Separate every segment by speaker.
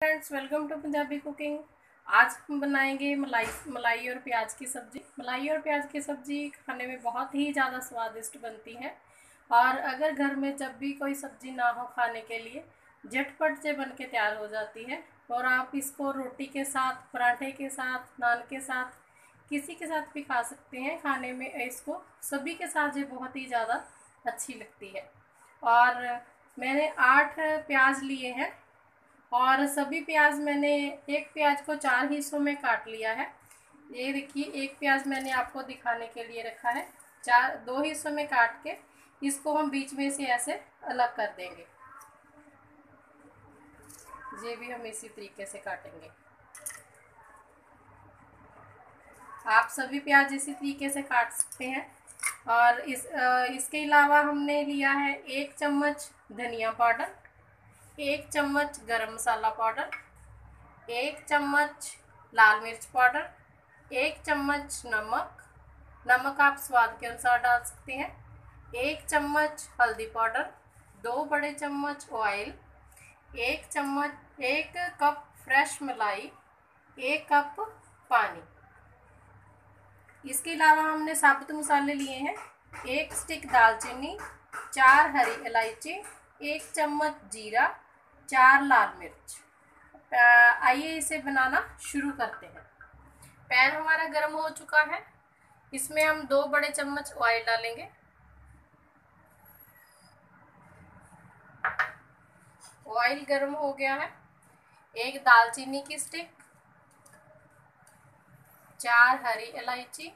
Speaker 1: Friends welcome to Punjabi cooking आज हम बनाएँगे मलाई मलाई और प्याज की सब्ज़ी। मलाई और प्याज की सब्ज़ी खाने में बहुत ही ज़्यादा स्वादिष्ट बनती है। और अगर घर में जब भी कोई सब्ज़ी ना हो खाने के लिए, झटपट से बन के तैयार हो जाती है और आप इसको रोटी के साथ, पराठे के साथ, नान के साथ, किसी के साथ भी खा सकते हैं। खाने में इसको सभी के साथ ये बहुत ही ज़्यादा अच्छी लगती है। और मैंने आठ प्याज लिए हैं। और सभी प्याज मैंने, एक प्याज को चार हिस्सों में काट लिया है। ये देखिए, एक प्याज मैंने आपको दिखाने के लिए रखा है। चार, दो हिस्सों में काट के इसको हम बीच में से ऐसे अलग कर देंगे। ये भी हम इसी तरीके से काटेंगे। आप सभी प्याज इसी तरीके से काट सकते हैं। और इस इसके अलावा हमने लिया है एक चम्मच धनिया पाउडर। एक चम्मच गरम मसाला पाउडर, एक चम्मच लाल मिर्च पाउडर, एक चम्मच नमक। नमक आप स्वाद के अनुसार डाल सकते हैं। एक चम्मच हल्दी पाउडर, दो बड़े चम्मच ऑयल एक चम्मच, एक कप फ्रेश मलाई, एक कप पानी। इसके अलावा हमने साबुत मसाले लिए हैं। एक स्टिक दालचीनी, चार हरी इलायची, एक चम्मच जीरा चार लाल मिर्च। आइए इसे बनाना शुरू करते हैं। पैन हमारा गर्म हो चुका है। इसमें हम दो बड़े चम्मच ऑयल डालेंगे। ऑयल गर्म हो गया है। एक दालचीनी की स्टिक चार हरी इलायची,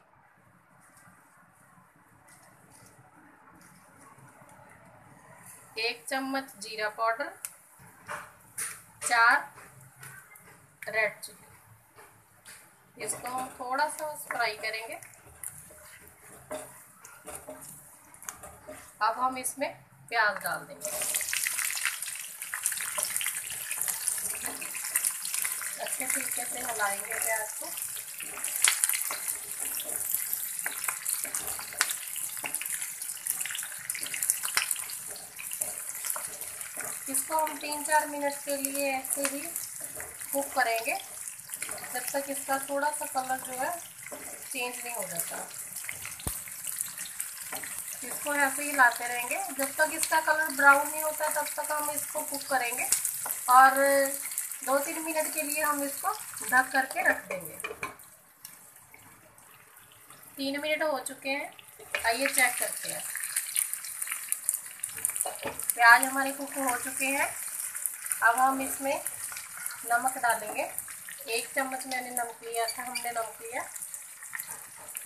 Speaker 1: एक चम्मच जीरा पाउडर चार रेड चिली इसको हम थोड़ा सा फ्राई करेंगे। अब हम इसमें प्याज डाल देंगे। अच्छे तरीके से हिलाएँगे प्याज को। इसको हम तीन चार मिनट के लिए ऐसे ही कुक करेंगे। जब तक इसका थोड़ा सा कलर जो है चेंज नहीं हो जाता। इसको ऐसे ही लाते रहेंगे। जब तक इसका कलर ब्राउन नहीं होता, तब तक हम इसको कुक करेंगे। और दो तीन मिनट के लिए हम इसको ढक करके रख देंगे। तीन मिनट हो चुके हैं। आइए चेक करते हैं। प्याज हमारे कुक हो चुके हैं। अब हम इसमें नमक डालेंगे। एक चम्मच मैंने नमक लिया था, हमने नमक लिया।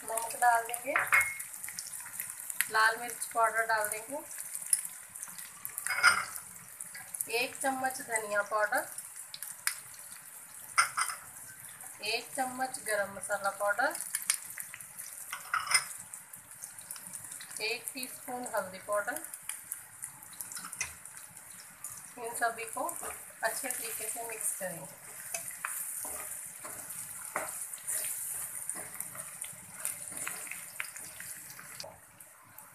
Speaker 1: नमक डाल देंगे। लाल मिर्च पाउडर डाल देंगे। एक चम्मच धनिया पाउडर। एक चम्मच गरम मसाला पाउडर। एक टीस्पून हल्दी पाउडर। इन सभी को अच्छे तरीके से मिक्स करेंगे।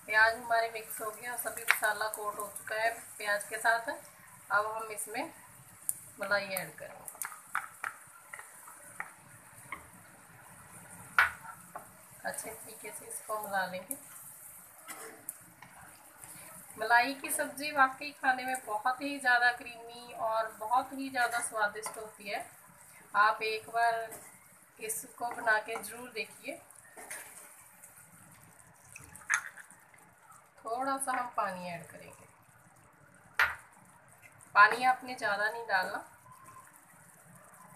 Speaker 1: प्याज हमारे मिक्स हो गया, सभी मसाला कोट हो चुका है प्याज के साथ। अब हम इसमें मलाई ऐड करेंगे। अच्छे तरीके से इसको मिला लेंगे। मलाई की सब्ज़ी वाकई खाने में बहुत ही ज़्यादा क्रीमी और बहुत ही ज़्यादा स्वादिष्ट होती है। आप एक बार इसको बना के ज़रूर देखिए। थोड़ा सा हम पानी ऐड करेंगे। पानी आपने ज़्यादा नहीं डालना।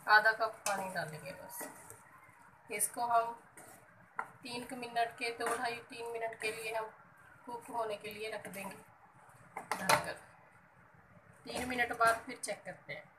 Speaker 1: आधा कप पानी डालेंगे बस। इसको हम तीन मिनट के, दो ढाई तीन मिनट के लिए हम कुक होने के लिए रख देंगे। ढककर तीन मिनट बाद फिर चेक करते हैं।